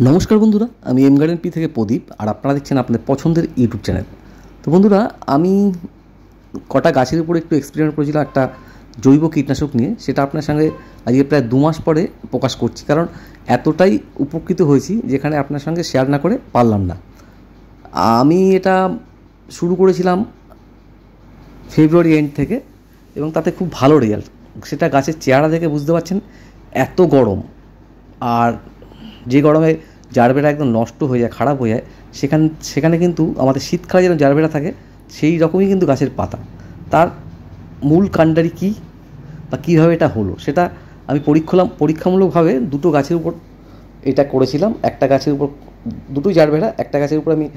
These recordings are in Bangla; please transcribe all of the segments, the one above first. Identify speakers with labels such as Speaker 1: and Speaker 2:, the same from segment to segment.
Speaker 1: নমস্কার বন্ধুরা, আমি এম গার্ডেন পি থেকে প্রদীপ, আর আপনারা দেখছেন আপনাদের পছন্দের ইউটিউব চ্যানেল। তো বন্ধুরা, আমি কটা গাছের উপরে একটু এক্সপেরিমেন্ট করেছিলাম একটা জৈব কীটনাশক নিয়ে, সেটা আপনার সঙ্গে আজকে প্রায় দু মাস পরে প্রকাশ করছি, কারণ এতটাই উপকৃত হয়েছি যেখানে আপনার সঙ্গে শেয়ার না করে পারলাম না। আমি এটা শুরু করেছিলাম ফেব্রুয়ারি এন্ড থেকে, এবং তাতে খুব ভালো রেজাল্ট সেটা গাছের চেহারা দেখে বুঝতে পারছেন, এত গরম। আর যে গরমে জারবেরা একদম নষ্ট হয়ে যায়, খারাপ হয়ে যায়, সেখান, সেখানে কিন্তু আমাদের শীতকালে যেন জারবেরা থাকে, সেই রকমই কিন্তু গাছের পাতা। তার মূল কাণ্ডারি কী বা কীভাবে এটা হলো, সেটা আমি পরীক্ষলাম, পরীক্ষামূলকভাবে দুটো গাছের উপর এটা করেছিলাম। একটা গাছের উপর দুটোই জারবেরা, একটা গাছের উপর আমি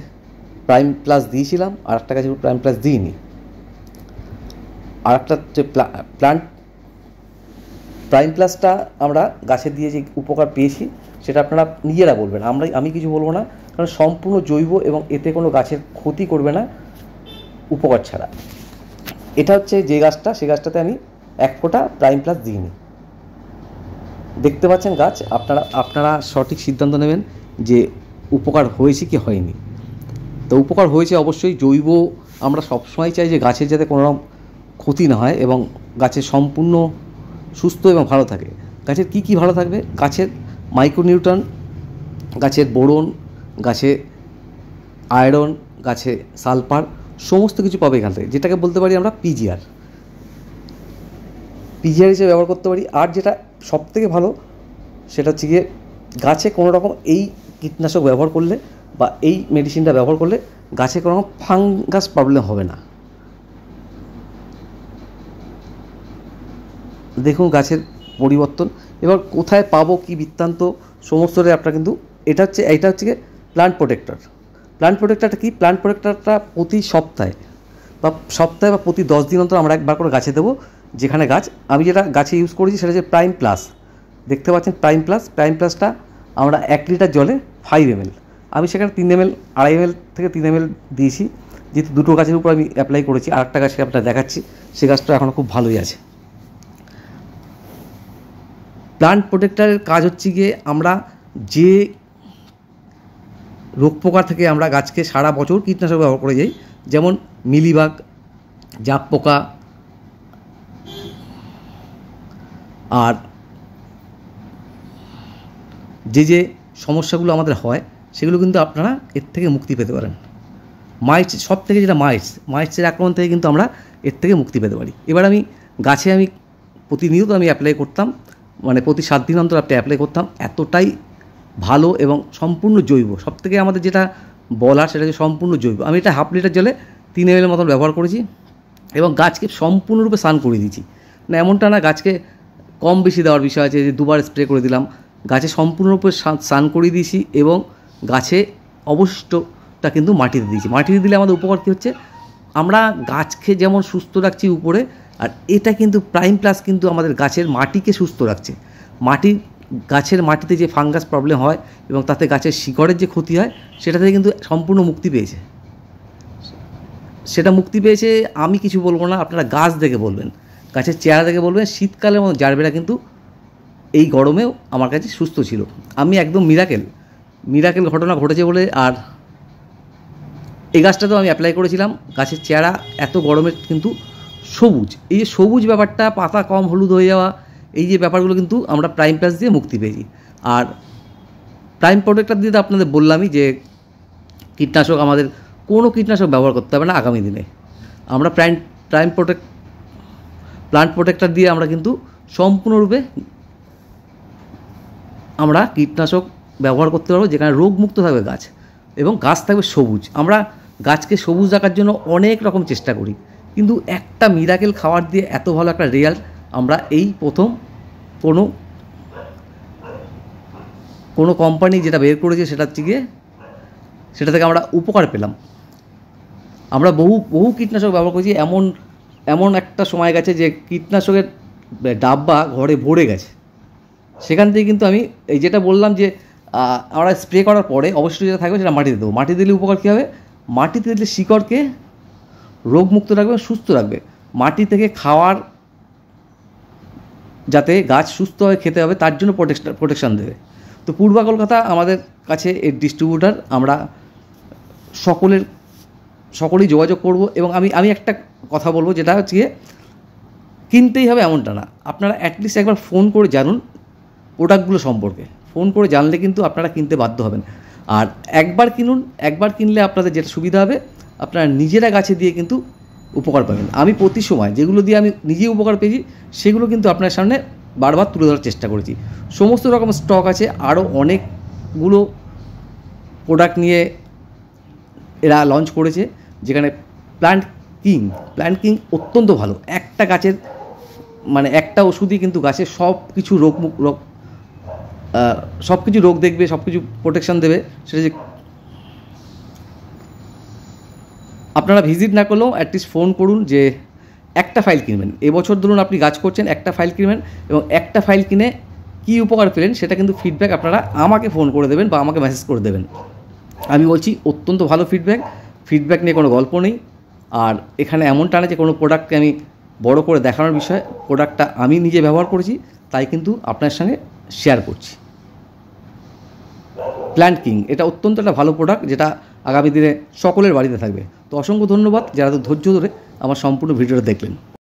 Speaker 1: প্রাইম প্লাস দিয়েছিলাম, আর একটা গাছের উপর প্রাইম প্লাস দিইনি। আর একটা যে প্লান্ট প্রাইম প্লাসটা আমরা গাছে দিয়ে যে উপকার পেয়েছি সেটা আপনারা নিজেরা বলবেন। আমরা আমি কিছু বলব না, কারণ সম্পূর্ণ জৈব এবং এতে কোনো গাছের ক্ষতি করবে না, উপকার ছাড়া। এটা হচ্ছে যে গাছটা সেই গাছটাতে আমি এক ফোঁটা প্রাইম প্লাস দিইনি দেখতে পাচ্ছেন গাছ, আপনারা আপনারা সঠিক সিদ্ধান্ত নেবেন যে উপকার হয়েছে কি হয়নি। তো উপকার হয়েছে অবশ্যই, জৈব আমরা সবসময় চাই যে গাছের যাতে কোনো ক্ষতি না হয় এবং গাছের সম্পূর্ণ সুস্থ এবং ভালো থাকে। গাছের কি কি ভালো থাকবে? গাছের মাইক্রোনিউট্রন গাছের বোরন, গাছে আয়রন, গাছে সালফার, সমস্ত কিছু পাবে এখান থেকে। যেটাকে বলতে পারি আমরা পিজিআর পিজিআর হিসেবে ব্যবহার করতে পারি। আর যেটা সবথেকে ভালো, সেটা হচ্ছে গিয়ে গাছে কোনো রকম এই কীটনাশক ব্যবহার করলে বা এই মেডিসিনটা ব্যবহার করলে গাছে কোনো রকম ফাঙ্গাস প্রবলেম হবে না। দেখুন গাছের পরিবর্তন। এবার কোথায় পাবো কি বৃত্তান্ত, সমস্তটাই আপনার কিন্তু এটা হচ্ছে এটা হচ্ছে গিয়ে প্লান্ট প্রোটেক্টর প্লান্ট প্রোটেক্টরটা কি? প্লান্ট প্রোটেক্টরটা প্রতি সপ্তাহে বা সপ্তাহে বা প্রতি দশ দিন অন্তর আমরা একবার করে গাছে দেবো, যেখানে গাছ, আমি যেটা গাছে ইউজ করেছি সেটা হচ্ছে প্রাইম প্লাস দেখতে পাচ্ছেন প্রাইম প্লাস প্রাইম প্লাসটা আমরা এক লিটার জলে ফাইভ এম আমি সেখানে তিন এম আড়াই এম থেকে তিন এম দিয়েছি। যেহেতু দুটো গাছের উপর আমি অ্যাপ্লাই করেছি আর একটা গাছকে আপনার দেখাচ্ছি, সে গাছটা এখনও খুব ভালোই আছে। প্লান্ট প্রোটেক্টারের কাজ হচ্ছে গিয়ে আমরা যে রোগ পোকা থেকে আমরা গাছকে সারা বছর কীটনাশক ব্যবহার করে যাই, যেমন মিলিবাগ জাপ পোকা আর যে যে সমস্যাগুলো আমাদের হয়, সেগুলো কিন্তু আপনারা এর থেকে মুক্তি পেতে পারেন। মাইটস সব থেকে যেটা মাইটস মাইটসের আক্রমণ থেকে কিন্তু আমরা এর থেকে মুক্তি পেতে পারি। এবার আমি গাছে আমি প্রতিনিয়ত আমি অ্যাপ্লাই করতাম মানে প্রতি সাত দিন অন্তর আপনি অ্যাপ্লাই করতাম, এতটাই ভালো এবং সম্পূর্ণ জৈব। সব থেকে আমাদের যেটা বলার সেটা হচ্ছে সম্পূর্ণ জৈব। আমি এটা হাফ লিটার জলে তিন এম মতন ব্যবহার করেছি এবং গাছকে সম্পূর্ণরূপে স্নান করে দিয়েছি। না এমনটা না গাছকে কম বেশি দেওয়ার বিষয় আছে, যে দুবার স্প্রে করে দিলাম। গাছে সম্পূর্ণরূপে স্নান করিয়ে দিয়েছি এবং গাছে অবশিষ্টটা কিন্তু মাটিতে দিয়েছি। মাটিতে দিলে আমাদের উপকার কী হচ্ছে? আমরা গাছকে যেমন সুস্থ রাখছি উপরে আর এটা কিন্তু প্রাইম প্লাস কিন্তু আমাদের গাছের মাটিকে সুস্থ রাখছে। মাটির গাছের মাটিতে যে ফাঙ্গাস প্রবলেম হয় এবং তাতে গাছের শিকড়ের যে ক্ষতি হয় সেটা থেকে কিন্তু সম্পূর্ণ মুক্তি পেয়েছে। সেটা মুক্তি পেয়েছে, আমি কিছু বলব না, আপনারা গাছ দেখে বলবেন। গাছের চেহারা দেখে বলবেন শীতকালের মতো জারবেরা কিন্তু এই গরমেও আমার কাছে সুস্থ ছিল। আমি একদম মিরাকেল মিরাকেল ঘটনা ঘটেছে বলে আর এই গাছটাতেও আমি অ্যাপ্লাই করেছিলাম। গাছের চেহারা এত গরমের কিন্তু সবুজ। এই যে সবুজ ব্যাপারটা, পাতা কম, হলুদ হয়ে যাওয়া, এই যে ব্যাপারগুলো কিন্তু আমরা প্রাইম প্লাস দিয়ে মুক্তি পেয়েছি। আর প্রাইম প্রোটেক্টার দিয়ে তো আপনাদের বললামই যে কীটনাশক আমাদের কোনো কীটনাশক ব্যবহার করতে হবে না আগামী দিনে। আমরা prime prime protect plant protector দিয়ে আমরা কিন্তু সম্পূর্ণরূপে আমরা কীটনাশক ব্যবহার করতে পারব, যেখানে রোগমুক্ত থাকবে গাছ এবং গাছ থাকবে সবুজ। আমরা গাছকে সবুজ রাখার জন্য অনেক রকম চেষ্টা করি। কিন্তু একটা মিরাকেল খাবার দিয়ে এত ভালো একটা রেজাল্ট আমরা এই প্রথম কোনো কোনো কোম্পানি যেটা বের করেছে সেটা হচ্ছে গিয়ে সেটা থেকে আমরা উপকার পেলাম। আমরা বহু বহু কীটনাশক ব্যবহার করেছি, এমন এমন একটা সময় গেছে যে কীটনাশকের ডাব্বা ঘরে ভরে গেছে। সেখান থেকে কিন্তু আমি এই যেটা বললাম যে আমরা স্প্রে করার পরে অবশ্যই যেটা থাকবে সেটা মাটিতে দেবো। মাটি দিলে উপকার কী হবে? মাটিতে দিলে শিকড়কে রোগমুক্ত রাখবে, সুস্থ রাখবে। মাটি থেকে খাওয়ার যাতে গাছ সুস্থ হয়ে খেতে হবে, তার জন্য প্রোটেকশন প্রোটেকশান দেবে। তো পূর্বা কলকাতা আমাদের কাছে এর ডিস্ট্রিবিউটার আমরা সকলের, সকলেই যোগাযোগ করব এবং আমি আমি একটা কথা বলব, যেটা হচ্ছে কিনতেই হবে এমনটা না। আপনারা অ্যাটলিস্ট একবার ফোন করে জানুন প্রোডাক্টগুলো সম্পর্কে। ফোন করে জানলে কিন্তু আপনারা কিনতে বাধ্য হবেন। আর একবার কিনুন, একবার কিনলে আপনাদের যেটা সুবিধা হবে আপনারা নিজেরা গাছে দিয়ে কিন্তু উপকার পাবেন। আমি প্রতি সময় যেগুলো দিয়ে আমি নিজেই উপকার পেয়েছি, সেগুলো কিন্তু আপনার সামনে বারবার তুলে ধরার চেষ্টা করেছি। সমস্ত রকম স্টক আছে, আরও অনেকগুলো প্রোডাক্ট নিয়ে এরা লঞ্চ করেছে, যেখানে প্ল্যান্ট কিং প্ল্যান্ট কিং অত্যন্ত ভালো। একটা গাছের মানে একটা ওষুধই কিন্তু গাছের সব কিছু রোগ রোগ সব কিছু রোগ দেখবে সব কিছু প্রোটেকশান দেবে, সেটা যে আপনারা ভিজিট না করলেও অ্যাটলিস্ট ফোন করুন যে একটা ফাইল কিনবেন। এবছর ধরুন আপনি গাছ করছেন, একটা ফাইল কিনবেন এবং একটা ফাইল কিনে কী উপকার পেলেন সেটা কিন্তু ফিডব্যাক আপনারা আমাকে ফোন করে দেবেন বা আমাকে মেসেজ করে দেবেন। আমি বলছি, অত্যন্ত ভালো ফিডব্যাক ফিডব্যাক নিয়ে কোনো গল্প নেই। আর এখানে এমনটা না যে কোনো প্রোডাক্টকে আমি বড় করে দেখানোর বিষয় প্রোডাক্টটা আমি নিজে ব্যবহার করেছি, তাই কিন্তু আপনার সঙ্গে শেয়ার করছি। প্ল্যান্ট কিং এটা অত্যন্ত একটা ভালো প্রোডাক্ট যেটা আগামী দিনে সকলের বাড়িতে থাকবে। তো অসংখ্য ধন্যবাদ যারা ধৈর্য ধরে আমার সম্পূর্ণ ভিডিওটা দেখলেন।